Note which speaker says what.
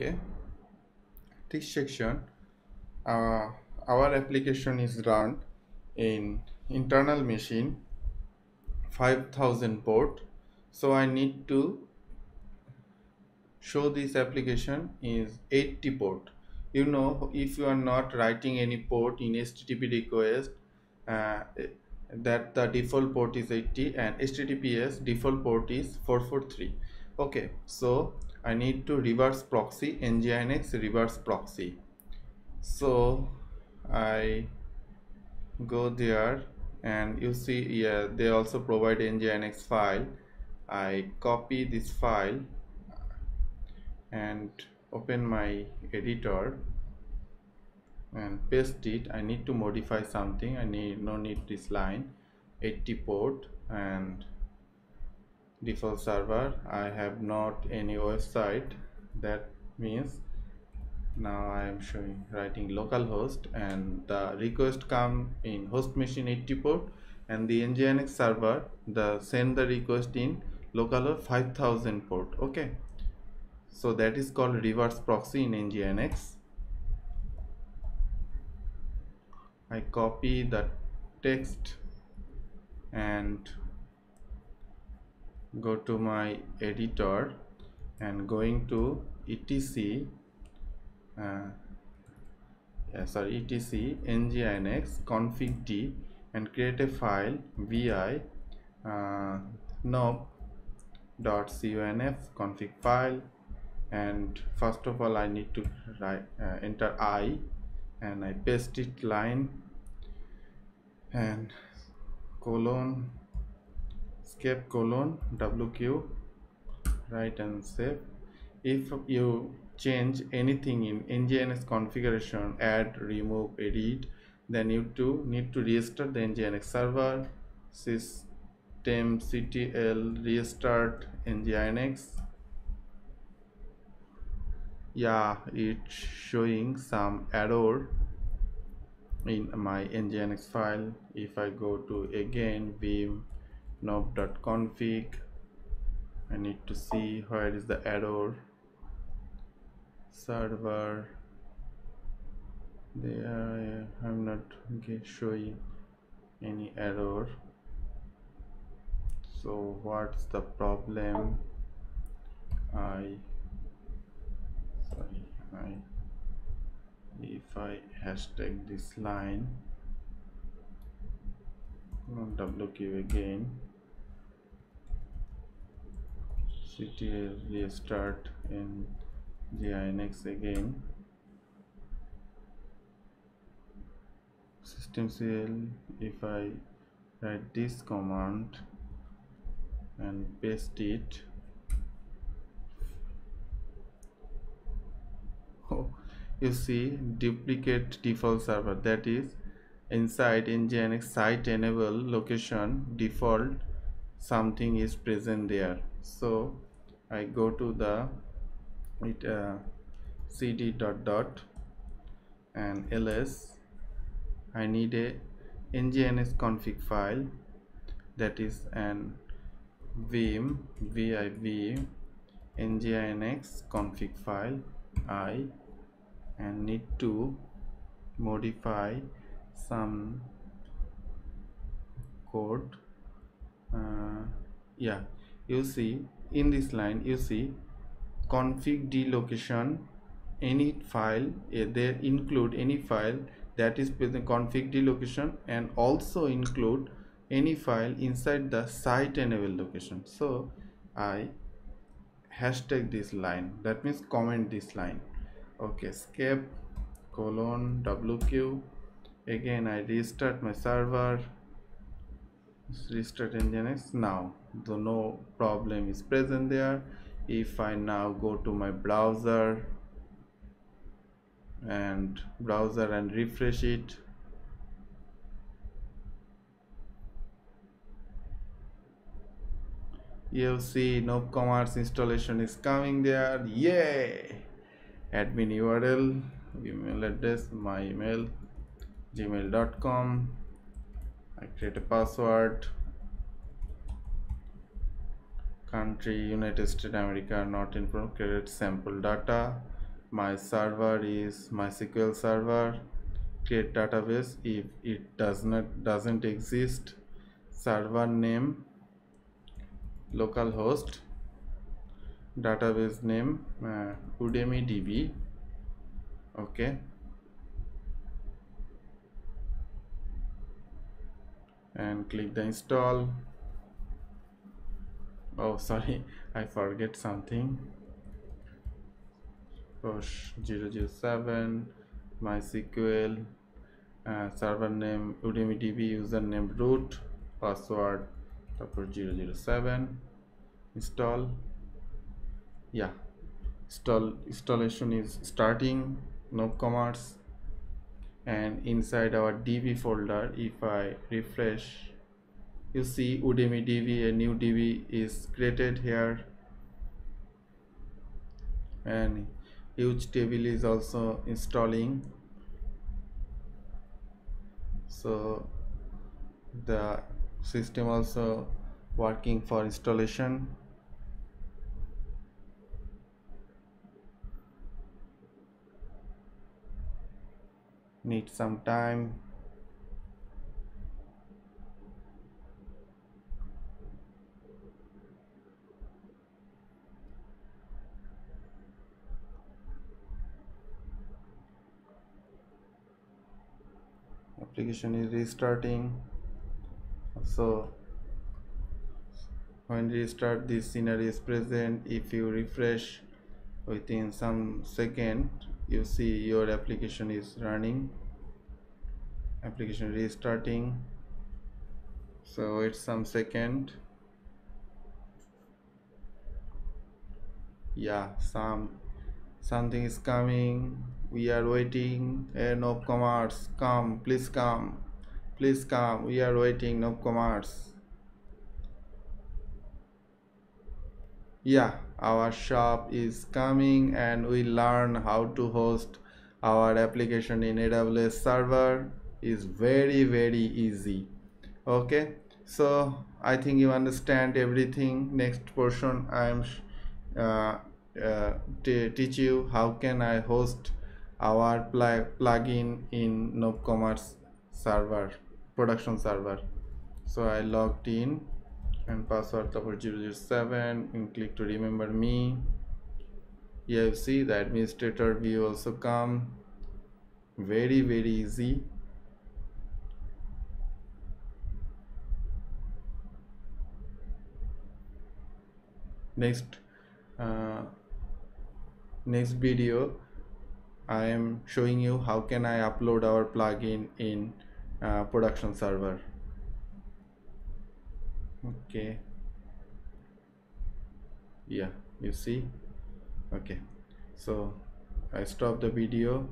Speaker 1: okay this section uh, our application is run in internal machine 5000 port. So I need to show this application is 80 port. You know if you are not writing any port in HTTP request uh, that the default port is 80 and HTTPS default port is 443 okay so I need to reverse proxy nginx reverse proxy. So I go there and you see yeah they also provide nginx file. I copy this file and open my editor and paste it. I need to modify something. I need no need this line 80 port and default server. I have not any website. That means now I am showing writing localhost and the request come in host machine 80 port and the nginx server the send the request in localhost 5000 port. Okay. So that is called reverse proxy in nginx. I copy the text and go to my editor and going to etc uh, yeah, sorry etc nginx config d and create a file vi uh, nope.conf config file. And first of all I need to write uh, enter I and I paste it line and colon escape colon wq right and save if you change anything in nginx configuration add remove edit then you to need to restart the nginx server systemctl restart nginx. Yeah it's showing some error in my nginx file. If i go to again vim nope.config i need to see where is the error. Server. There i'm not showing any error. So what's the problem? I sorry I if I hashtag this line WQ again CTL restart and GINX again. systemctl if I write this command and paste it. Oh, you see duplicate default server that is inside nginx site enable location default something is present there. So i go to the it uh, cd dot dot and ls i need a nginx config file. That is an vim viv nginx config file i and need to modify some code. Uh, yeah you see in this line you see config d location any file uh, there include any file that is present config d location and also include any file inside the site enable location. So i hashtag this line. That means comment this line. Okay escape colon wq again i restart my server. Restart nginx now the no problem is present there. If i now go to my browser and browser and refresh it you see nopCommerce installation is coming there. Yay! Admin url email address my email gmail.com I create a password country United States America not in create sample data. My server is mysql server. Create database if it does not doesn't exist server name localhost database name uh, udemy db okay. And click the install oh sorry i forget something push 007 mysql uh, server name udemy db username root password তারপর 007 install yeah install installation is starting no commerce and inside our db folder if i refresh you see udemy db a new db is created here. And huge table is also installing. So the system also working for installation. Need some time application is restarting. So when restart this scenario is present. If you refresh within some second you see your application is running. Application restarting. So it's some second. Yeah some something is coming we are waiting. Hey, no commerce. Come please come. Please come. We are waiting nopCommerce. Yeah our shop is coming and we learn how to host. Our application in aws server is very very easy. Okay? So i think you understand everything. Next portion i'm uh, uh, teach you how can i host our pl plugin in Commerce server production server. So I logged in and password number 007 and click to remember me. Here you see the administrator view also come. Very very easy. Next uh, next video I am showing you how can I upload our plugin in uh, production server. Okay. Yeah you see? Okay. So I stop the video